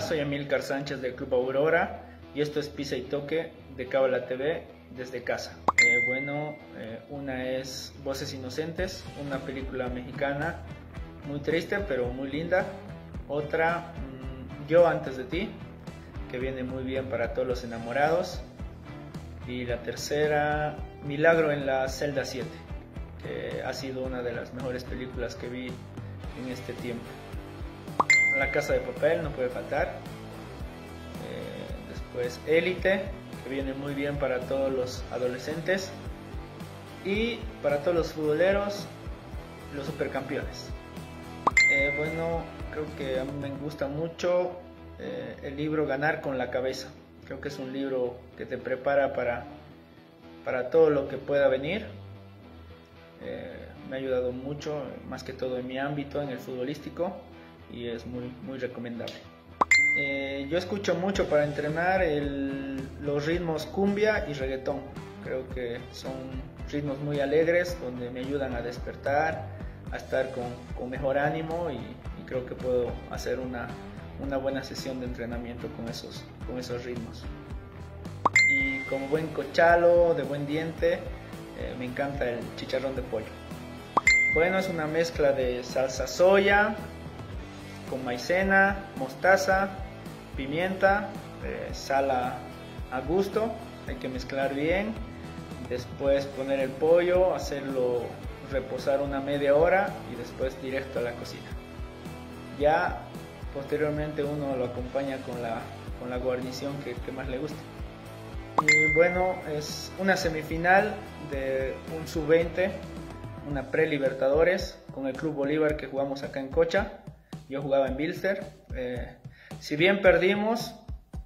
Soy Amilcar Sánchez del Club Aurora y esto es Pisa y Toque de Cábala TV desde casa. Eh, bueno, eh, una es Voces Inocentes, una película mexicana muy triste pero muy linda. Otra, mm, Yo antes de ti, que viene muy bien para todos los enamorados. Y la tercera, Milagro en la celda 7, que ha sido una de las mejores películas que vi en este tiempo. La Casa de Papel no puede faltar. Eh, después Élite, que viene muy bien para todos los adolescentes. Y para todos los futboleros, los supercampeones. Eh, bueno, creo que a mí me gusta mucho eh, el libro Ganar con la cabeza. Creo que es un libro que te prepara para, para todo lo que pueda venir. me ha ayudado mucho, más que todo en mi ámbito, en el futbolístico y es muy, muy recomendable. Eh, yo escucho mucho para entrenar los ritmos cumbia y reggaetón. Creo que son ritmos muy alegres donde me ayudan a despertar, a estar con, mejor ánimo y, creo que puedo hacer una, buena sesión de entrenamiento con esos, con esos ritmos. Y como buen cochalo, de buen diente, eh, me encanta el chicharrón de pollo. Bueno, es una mezcla de salsa soya, con maicena, mostaza, pimienta, eh, sal a, gusto, hay que mezclar bien, después poner el pollo, hacerlo reposar una media hora y después directo a la cocina. Ya posteriormente uno lo acompaña con la, con la guarnición que, que más le guste. Y bueno, es una semifinal de un sub-20, una pre-libertadores con el Club Bolívar que jugamos acá en Cocha. Yo jugaba en Bilster. Eh, si bien perdimos,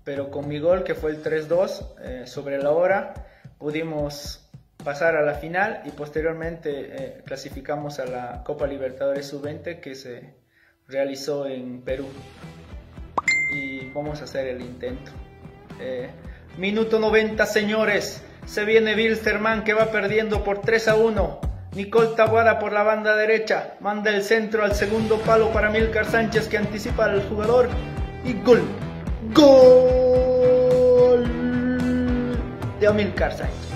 pero con mi gol que fue el 3-2 eh, sobre la hora, pudimos pasar a la final y posteriormente eh, clasificamos a la Copa Libertadores Sub-20 que se realizó en Perú. Y vamos a hacer el intento. minuto 90, señores. Se viene Bilsterman que va perdiendo por 3 a 1. Nicole Taguada por la banda derecha. Manda el centro al segundo palo para Milcar Sánchez que anticipa al jugador. Y gol. Gol de Amilcar Sánchez.